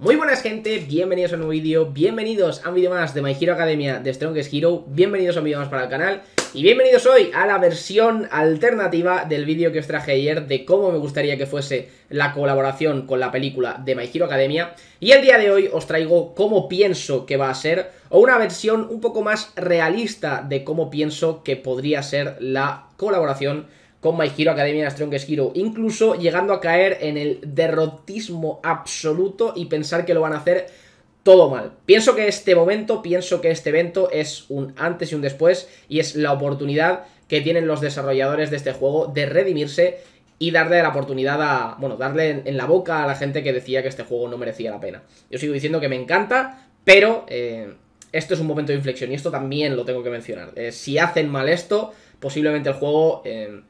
Muy buenas gente, bienvenidos a un nuevo vídeo, bienvenidos a un vídeo más de My Hero Academia de Strongest Hero, bienvenidos a un vídeo más para el canal y bienvenidos hoy a la versión alternativa del vídeo que os traje ayer de cómo me gustaría que fuese la colaboración con la película de My Hero Academia y el día de hoy os traigo cómo pienso que va a ser o una versión un poco más realista de cómo pienso que podría ser la colaboración con My Hero Academia Strongest Hero, incluso llegando a caer en el derrotismo absoluto y pensar que lo van a hacer todo mal. Pienso que este momento, pienso que este evento es un antes y un después y es la oportunidad que tienen los desarrolladores de este juego de redimirse y darle la oportunidad a, bueno, darle en, la boca a la gente que decía que este juego no merecía la pena. Yo sigo diciendo que me encanta, pero eh, esto es un momento de inflexión y esto también lo tengo que mencionar. Eh, si hacen mal esto, posiblemente el juego... Eh,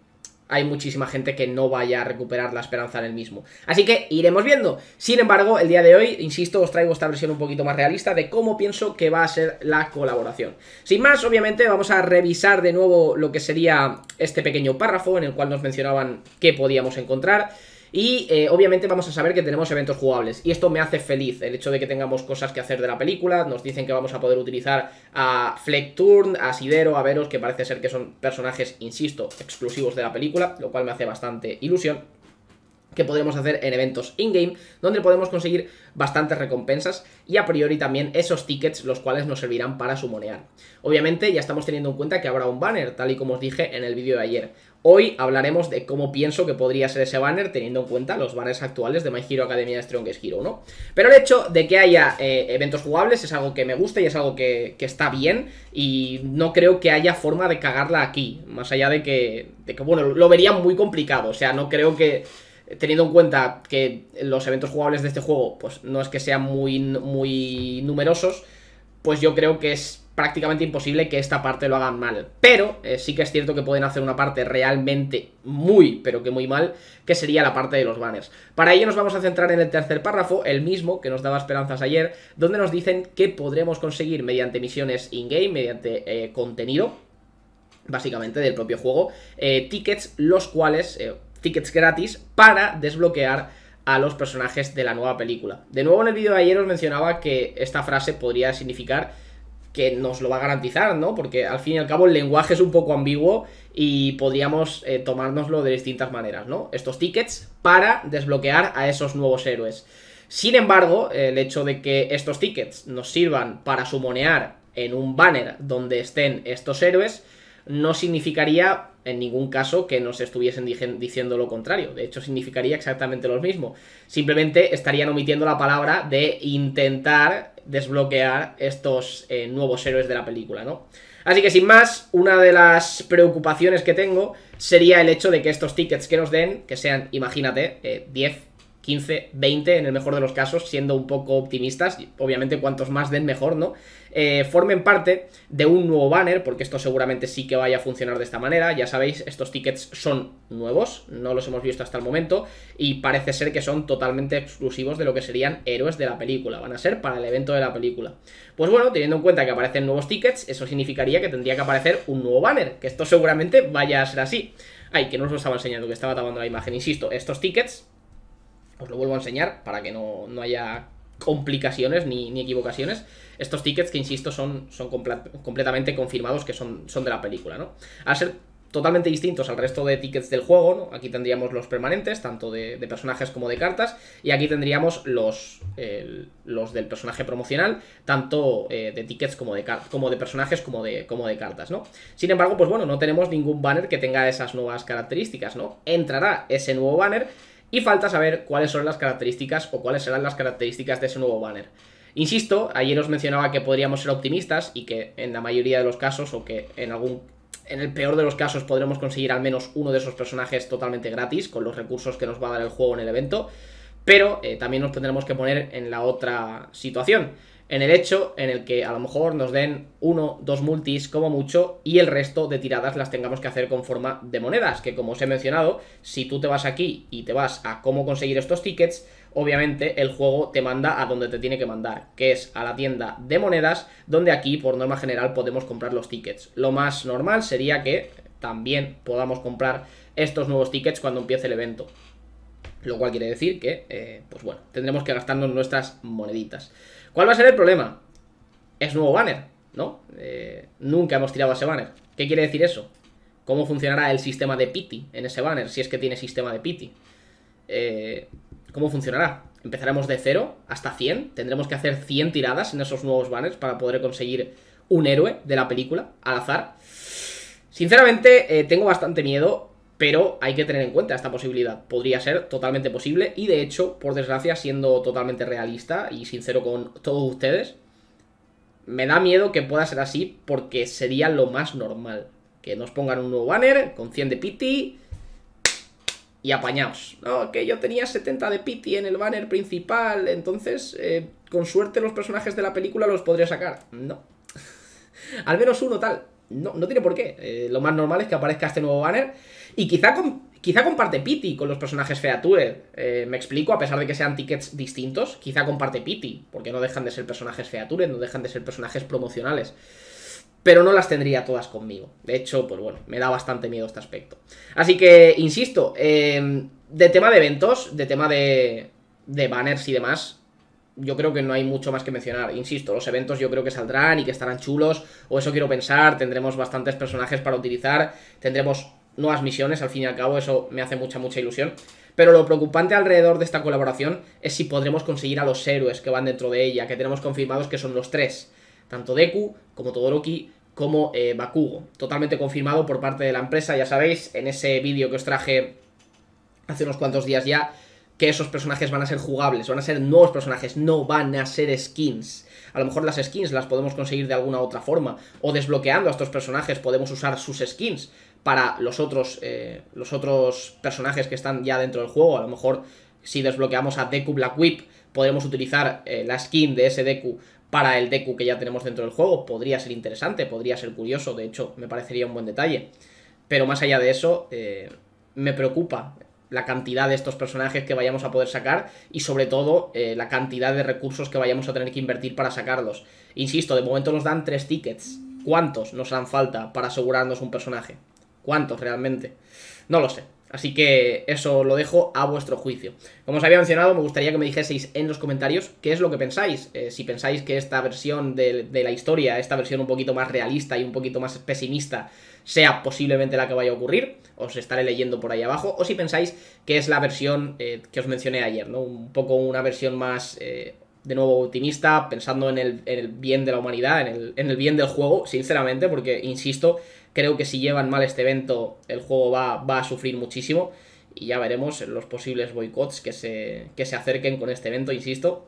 hay muchísima gente que no vaya a recuperar la esperanza en el mismo. Así que iremos viendo. Sin embargo, el día de hoy, insisto, os traigo esta versión un poquito más realista de cómo pienso que va a ser la colaboración. Sin más, obviamente, vamos a revisar de nuevo lo que sería este pequeño párrafo en el cual nos mencionaban qué podíamos encontrar. Y eh, obviamente vamos a saber que tenemos eventos jugables. Y esto me hace feliz, el hecho de que tengamos cosas que hacer de la película. Nos dicen que vamos a poder utilizar a Fleckturn, a Sidero, a Veros, que parece ser que son personajes, insisto, exclusivos de la película, lo cual me hace bastante ilusión que podremos hacer en eventos in-game, donde podemos conseguir bastantes recompensas y a priori también esos tickets los cuales nos servirán para sumonear. Obviamente ya estamos teniendo en cuenta que habrá un banner, tal y como os dije en el vídeo de ayer. Hoy hablaremos de cómo pienso que podría ser ese banner teniendo en cuenta los banners actuales de My Hero Academia Strongest Hero, ¿no? Pero el hecho de que haya eh, eventos jugables es algo que me gusta y es algo que, está bien y no creo que haya forma de cagarla aquí, más allá de que, de que, bueno, lo vería muy complicado, o sea, no creo que teniendo en cuenta que los eventos jugables de este juego, pues no es que sean muy, muy numerosos, pues yo creo que es prácticamente imposible que esta parte lo hagan mal. Pero eh, sí que es cierto que pueden hacer una parte realmente muy, pero que muy mal, que sería la parte de los banners. Para ello nos vamos a centrar en el tercer párrafo, el mismo que nos daba esperanzas ayer, donde nos dicen que podremos conseguir mediante misiones in-game, mediante eh, contenido, básicamente del propio juego, eh, tickets los cuales tickets gratis para desbloquear a los personajes de la nueva película. De nuevo en el vídeo de ayer os mencionaba que esta frase podría significar que nos lo va a garantizar, ¿no? Porque al fin y al cabo el lenguaje es un poco ambiguo y podríamos eh, tomárnoslo de distintas maneras, ¿no? Estos tickets para desbloquear a esos nuevos héroes. Sin embargo, el hecho de que estos tickets nos sirvan para sumonear en un banner donde estén estos héroes no significaría en ningún caso que nos estuviesen diciendo lo contrario. De hecho, significaría exactamente lo mismo. Simplemente estarían omitiendo la palabra de intentar desbloquear estos eh, nuevos héroes de la película, ¿no? Así que sin más, una de las preocupaciones que tengo sería el hecho de que estos tickets que nos den, que sean, imagínate, 10, eh, 15, 20 en el mejor de los casos, siendo un poco optimistas, obviamente cuantos más den mejor, ¿no? Eh, formen parte de un nuevo banner, porque esto seguramente sí que vaya a funcionar de esta manera, ya sabéis, estos tickets son nuevos, no los hemos visto hasta el momento, y parece ser que son totalmente exclusivos de lo que serían héroes de la película, van a ser para el evento de la película. Pues bueno, teniendo en cuenta que aparecen nuevos tickets, eso significaría que tendría que aparecer un nuevo banner, que esto seguramente vaya a ser así. Ay, que no os lo estaba enseñando, que estaba tapando la imagen, insisto, estos tickets os lo vuelvo a enseñar para que no, haya complicaciones ni, equivocaciones. Estos tickets que, insisto, son, son completamente confirmados que son, son de la película, ¿no? Al ser totalmente distintos al resto de tickets del juego, ¿no? Aquí tendríamos los permanentes, tanto de, personajes como de cartas, y aquí tendríamos los, los del personaje promocional, tanto eh, de tickets como de, como de personajes como de, como de cartas, ¿no? Sin embargo, pues bueno, no tenemos ningún banner que tenga esas nuevas características, ¿no? Entrará ese nuevo banner y falta saber cuáles son las características o cuáles serán las características de ese nuevo banner. Insisto, ayer os mencionaba que podríamos ser optimistas y que en la mayoría de los casos, o que en algún. En el peor de los casos podremos conseguir al menos uno de esos personajes totalmente gratis, con los recursos que nos va a dar el juego en el evento. Pero eh, también nos tendremos que poner en la otra situación en el hecho en el que a lo mejor nos den uno, dos multis como mucho y el resto de tiradas las tengamos que hacer con forma de monedas, que como os he mencionado, si tú te vas aquí y te vas a cómo conseguir estos tickets, obviamente el juego te manda a donde te tiene que mandar, que es a la tienda de monedas, donde aquí por norma general podemos comprar los tickets. Lo más normal sería que también podamos comprar estos nuevos tickets cuando empiece el evento. Lo cual quiere decir que, eh, pues bueno, tendremos que gastarnos nuestras moneditas. ¿Cuál va a ser el problema? Es nuevo banner, ¿no? Eh, nunca hemos tirado ese banner. ¿Qué quiere decir eso? ¿Cómo funcionará el sistema de pity en ese banner? Si es que tiene sistema de pity. Eh, ¿Cómo funcionará? Empezaremos de 0 hasta 100. Tendremos que hacer 100 tiradas en esos nuevos banners para poder conseguir un héroe de la película al azar. Sinceramente, tengo bastante miedo pero hay que tener en cuenta esta posibilidad. Podría ser totalmente posible y de hecho, por desgracia, siendo totalmente realista y sincero con todos ustedes, me da miedo que pueda ser así porque sería lo más normal. Que nos pongan un nuevo banner con 100 de pity y apañaos. No, que yo tenía 70 de pity en el banner principal, entonces eh, con suerte los personajes de la película los podría sacar. No. Al menos uno tal. No, no tiene por qué. Eh, lo más normal es que aparezca este nuevo banner y quizá, quizá comparte Pity con los personajes Feature. Eh, me explico, a pesar de que sean tickets distintos, quizá comparte Pity, porque no dejan de ser personajes Feature, no dejan de ser personajes promocionales. Pero no las tendría todas conmigo. De hecho, pues bueno, me da bastante miedo este aspecto. Así que, insisto, em, de tema de eventos, de tema de, de banners y demás, yo creo que no hay mucho más que mencionar. Insisto, los eventos yo creo que saldrán y que estarán chulos, o eso quiero pensar, tendremos bastantes personajes para utilizar, tendremos nuevas misiones, al fin y al cabo, eso me hace mucha, mucha ilusión. Pero lo preocupante alrededor de esta colaboración es si podremos conseguir a los héroes que van dentro de ella, que tenemos confirmados que son los tres, tanto Deku como Todoroki como eh, Bakugo. Totalmente confirmado por parte de la empresa, ya sabéis, en ese vídeo que os traje hace unos cuantos días ya, que esos personajes van a ser jugables, van a ser nuevos personajes, no van a ser skins. A lo mejor las skins las podemos conseguir de alguna otra forma, o desbloqueando a estos personajes podemos usar sus skins para los otros, eh, los otros personajes que están ya dentro del juego. A lo mejor si desbloqueamos a Deku Black Whip, podremos utilizar eh, la skin de ese Deku para el Deku que ya tenemos dentro del juego. Podría ser interesante, podría ser curioso, de hecho me parecería un buen detalle. Pero más allá de eso, eh, me preocupa la cantidad de estos personajes que vayamos a poder sacar y sobre todo la cantidad de recursos que vayamos a tener que invertir para sacarlos. Insisto, de momento nos dan tres tickets. ¿Cuántos nos dan falta para asegurarnos un personaje? ¿Cuántos realmente? No lo sé. Así que eso lo dejo a vuestro juicio. Como os había mencionado, me gustaría que me dijeseis en los comentarios qué es lo que pensáis. Eh, si pensáis que esta versión de, la historia, esta versión un poquito más realista y un poquito más pesimista, sea posiblemente la que vaya a ocurrir, os estaré leyendo por ahí abajo. O si pensáis que es la versión eh, que os mencioné ayer, ¿no? Un poco una versión más... Eh, de nuevo optimista, pensando en el, bien de la humanidad, en el, en el bien del juego, sinceramente, porque, insisto, Creo que si llevan mal este evento, el juego va, va a sufrir muchísimo. Y ya veremos los posibles boicots que se, que se acerquen con este evento, insisto.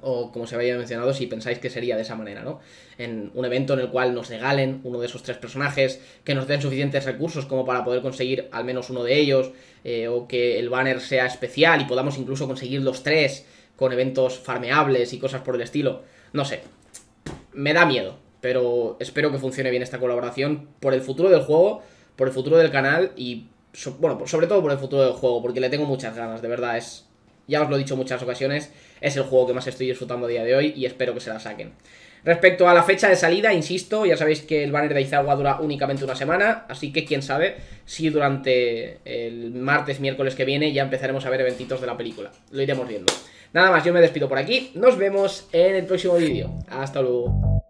O como se había mencionado, si pensáis que sería de esa manera, ¿no? En un evento en el cual nos regalen uno de esos tres personajes, que nos den suficientes recursos como para poder conseguir al menos uno de ellos, eh, o que el banner sea especial y podamos incluso conseguir los tres con eventos farmeables y cosas por el estilo. No sé. Me da miedo, pero espero que funcione bien esta colaboración por el futuro del juego, por el futuro del canal y, bueno, sobre todo por el futuro del juego, porque le tengo muchas ganas, de verdad, es, ya os lo he dicho en muchas ocasiones, es el juego que más estoy disfrutando a día de hoy y espero que se la saquen. Respecto a la fecha de salida, insisto, ya sabéis que el banner de Izawa dura únicamente una semana, así que quién sabe si durante el martes, miércoles que viene ya empezaremos a ver eventitos de la película. Lo iremos viendo. Nada más, yo me despido por aquí, nos vemos en el próximo vídeo. Hasta luego.